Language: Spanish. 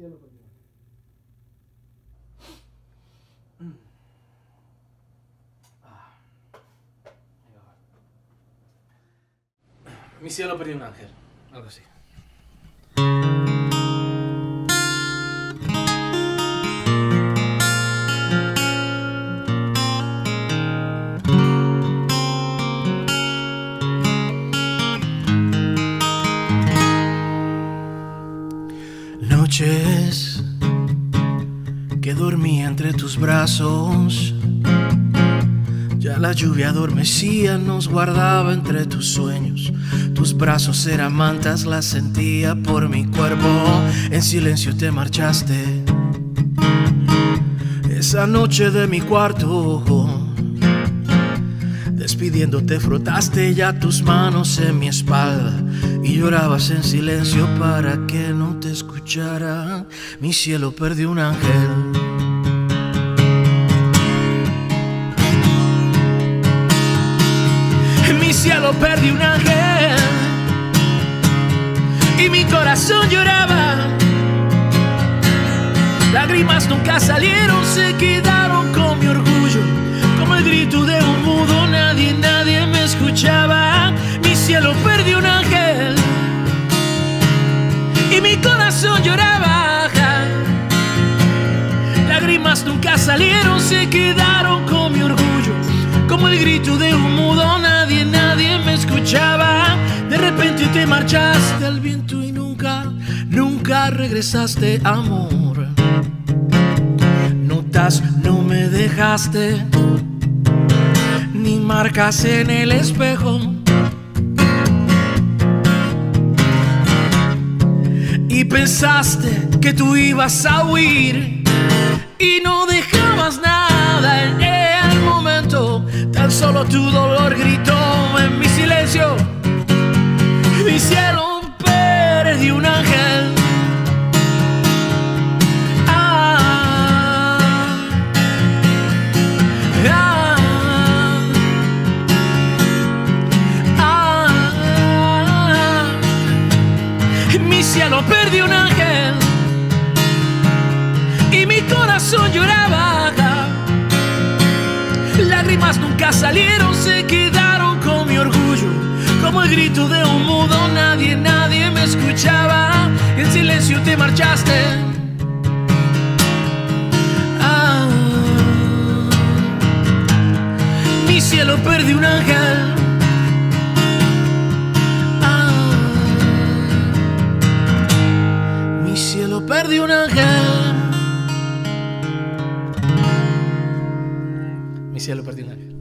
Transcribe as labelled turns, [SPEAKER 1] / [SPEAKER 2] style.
[SPEAKER 1] cielo. Mi cielo perdió un ángel. Algo así.
[SPEAKER 2] Noches que dormí entre tus brazos. Ya la lluvia adormecía, nos guardaba entre tus sueños. Tus brazos eran mantas, las sentía por mi cuerpo. En silencio te marchaste. Esa noche de mi cuarto. Despidiéndote frotaste ya tus manos en mi espalda y llorabas en silencio para que no te escuchara. Mi cielo perdió un ángel. Mi cielo perdió un ángel y mi corazón lloraba. Lágrimas nunca salieron, se quedaron corazón lloraba. Lágrimas nunca salieron, se quedaron con mi orgullo, como el grito de un mudo. Nadie, nadie me escuchaba. De repente te marchaste al viento y nunca, nunca regresaste, amor. Notas no me dejaste, ni marcas en el espejo. Pensaste que tú ibas a huir y no dejabas nada en el momento. Tan solo tu dolor gritó cielo perdió un ángel y mi corazón lloraba. Lágrimas nunca salieron, se quedaron con mi orgullo, como el grito de un mudo. Nadie, nadie me escuchaba. En silencio te marchaste. Ah, mi cielo perdió un ángel. Perdió un ángel.
[SPEAKER 1] Mi cielo perdió un ángel.